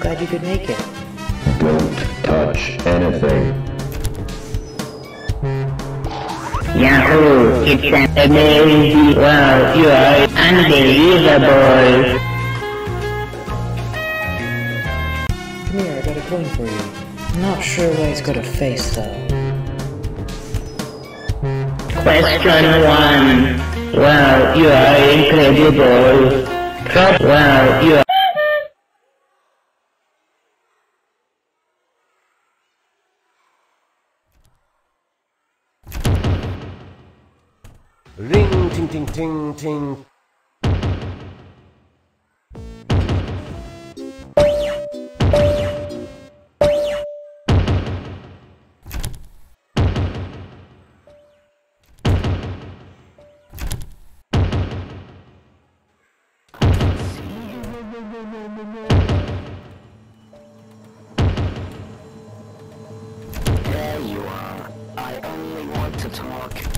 Glad you could make it. Don't touch anything. Yahoo! It's an amazing wow! You are unbelievable! Come here, I got a coin for you. I'm not sure why he's got a face though. Question one. Wow, you are incredible. Wow, you are. Ring, ting, ting, ting, ting. There you are. I only want to talk.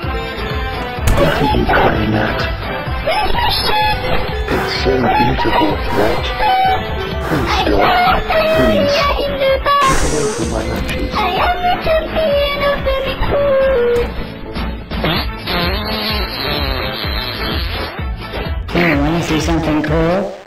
that? You playing at? It's so beautiful, right? Please stop. Please. Get away from my matches. Hey, wanna see something cool?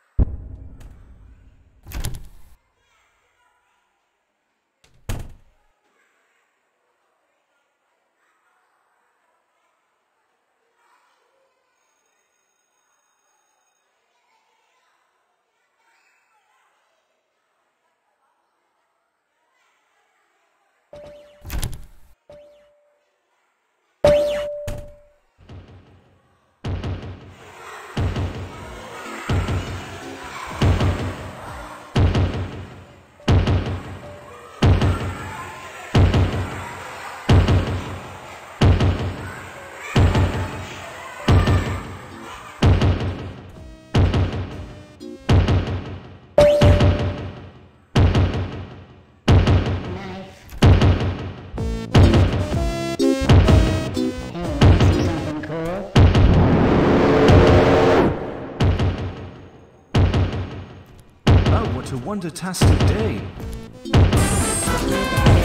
Oh, what a wonder-tastic day.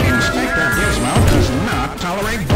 Inspector Gizmo does not tolerate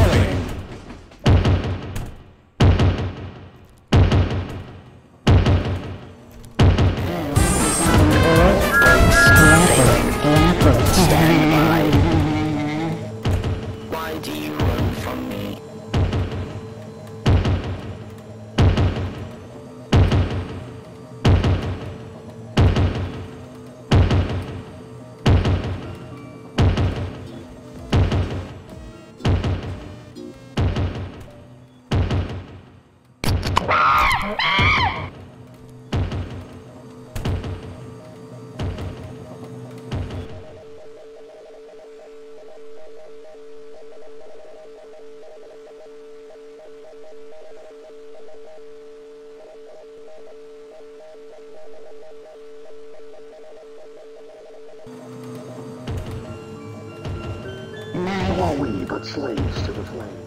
Are we but slaves to the flames?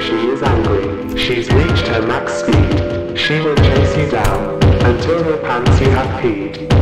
She is angry. She's reached her max speed. She will chase you down until your pants you have peed.